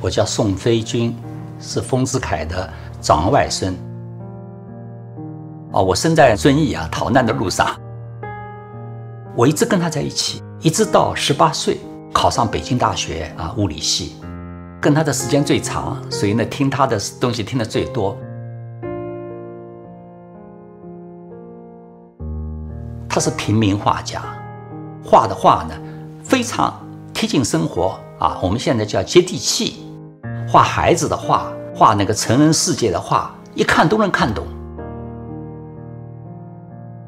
我叫宋飞军，是丰子恺的长外孙。哦，我生在遵义啊，逃难的路上，我一直跟他在一起，一直到十八岁考上北京大学啊物理系，跟他的时间最长，所以呢听他的东西听得最多。他是平民画家，画的画呢非常贴近生活啊，我们现在叫接地气。画孩子的画，画那个成人世界的画，一看都能看懂。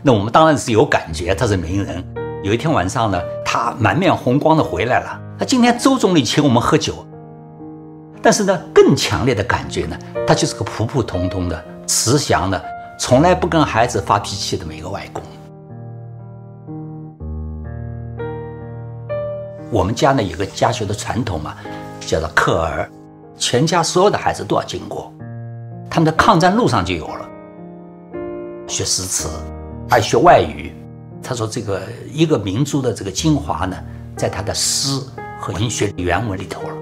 那我们当然是有感觉，他是名人。有一天晚上呢，他满面红光的回来了。他今天周总理请我们喝酒，但是呢，更强烈的感觉呢，他就是个普普通通的、慈祥的、从来不跟孩子发脾气的一个外公。我们家呢有个家学的传统嘛，叫做克儿。全家所有的孩子都要经过，他们的抗战路上就有了。学诗词，爱学外语。他说：“这个一个民族的这个精华呢，在他的诗和文学原文里头了。”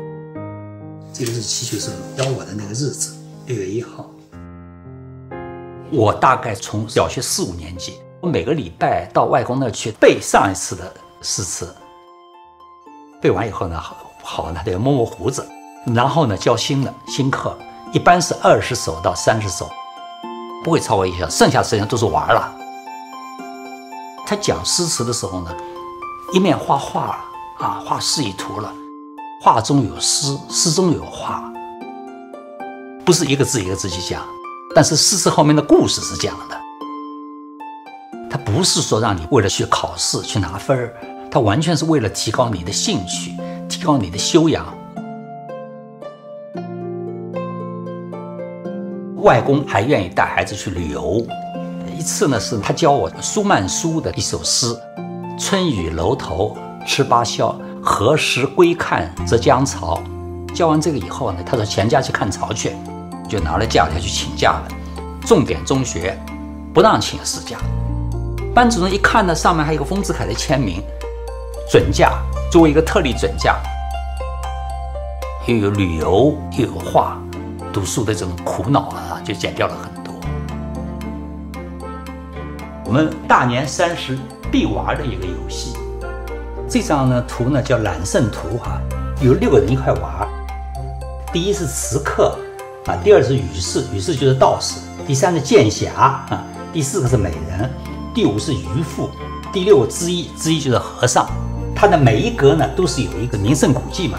这个是七学生邀我的那个日子，六月一号。我大概从小学四五年级，我每个礼拜到外公那去背上一次的诗词。背完以后呢，好，好呢，得摸摸胡子。然后呢，教新的新课，一般是二十首到三十首，不会超过一小时，剩下时间都是玩了。他讲诗词的时候呢，一面画画啊，画示意图了，画中有诗，诗中有画，不是一个字一个字去讲，但是诗词后面的故事是讲的。他不是说让你为了去考试去拿分儿，他完全是为了提高你的兴趣，提高你的修养。外公还愿意带孩子去旅游，一次呢是他教我苏曼殊的一首诗：“春雨楼头吃芭蕉，何时归看浙江潮？”教完这个以后呢，他说全家去看潮去，就拿了假条去请假了。重点中学不让请事假，班主任一看呢，上面还有个丰子恺的签名，准假，作为一个特例准假，又有旅游又有画。读书的这种苦恼啊，就减掉了很多。我们大年三十必玩的一个游戏，这张呢图呢叫揽胜图哈，有六个人一块玩。第一是词客啊，第二是语士，语士就是道士，第三是剑侠啊，第四个是美人，第五是渔夫，第六个之一之一就是和尚。它的每一格呢都是有一个名胜古迹嘛，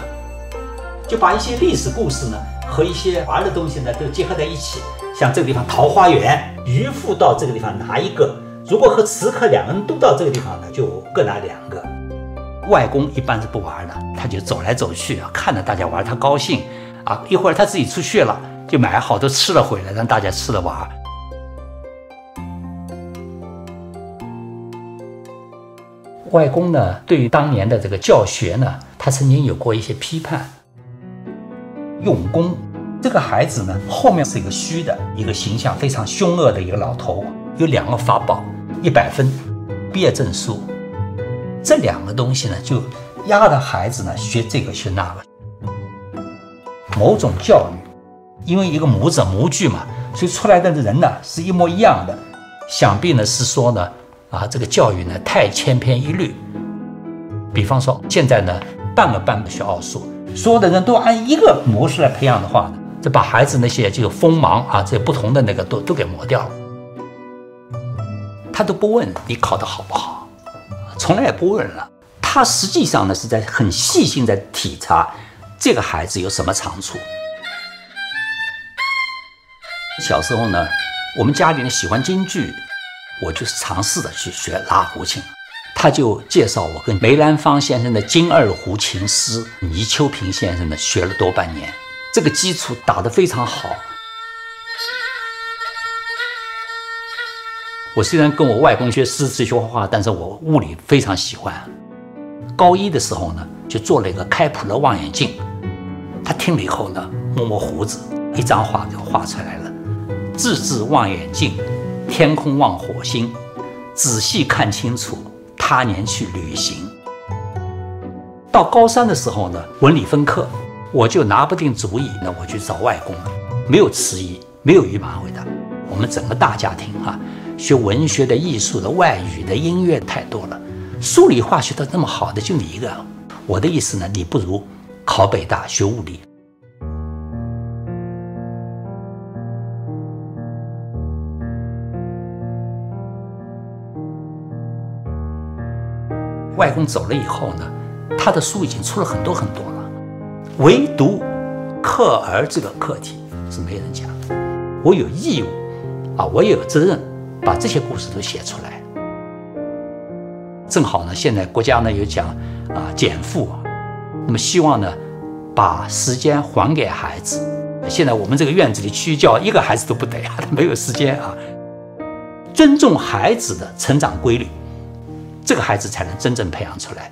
就把一些历史故事呢。和一些玩的东西呢都结合在一起，像这个地方桃花源，渔夫到这个地方拿一个；如果和食客两个人都到这个地方呢，就各拿两个。外公一般是不玩的，他就走来走去，看着大家玩，他高兴啊。一会儿他自己出去了，就买好多吃的回来，让大家吃了玩。外公呢，对于当年的这个教学呢，他曾经有过一些批判。用功，这个孩子呢，后面是一个虚的，一个形象非常凶恶的一个老头，有两个法宝，一百分，毕业证书，这两个东西呢，就压着孩子呢学这个学那个。某种教育，因为一个母子母具嘛，所以出来的人呢是一模一样的。想必呢是说呢，啊，这个教育呢太千篇一律。比方说现在呢，半个班不学奥数。所有的人都按一个模式来培养的话呢，这把孩子那些就有锋芒啊，这不同的那个都都给磨掉了。他都不问你考得好不好，从来也不问了。他实际上呢是在很细心在体察这个孩子有什么长处。小时候呢，我们家里人喜欢京剧，我就是尝试着去学拉胡琴。他就介绍我跟梅兰芳先生的金二胡琴师倪秋平先生呢学了多半年，这个基础打得非常好。我虽然跟我外公学诗词学画画，但是我物理非常喜欢。高一的时候呢，就做了一个开普勒望远镜。他听了以后呢，摸摸胡子，一张画就画出来了：自制望远镜，天空望火星，仔细看清楚。他年去旅行，到高三的时候呢，文理分科，我就拿不定主意，那我去找外公了，没有迟疑，没有与马回答。我们整个大家庭哈，学文学的、艺术的、外语的、音乐太多了，数理化学的那么好的就你一个。我的意思呢，你不如考北大学物理。外公走了以后呢，他的书已经出了很多很多了，唯独克儿这个课题是没人讲。我有义务啊，我也有责任把这些故事都写出来。正好呢，现在国家呢有讲啊减负，那么希望呢把时间还给孩子。现在我们这个院子里区教一个孩子都不得啊，他没有时间啊。尊重孩子的成长规律。这个孩子才能真正培养出来。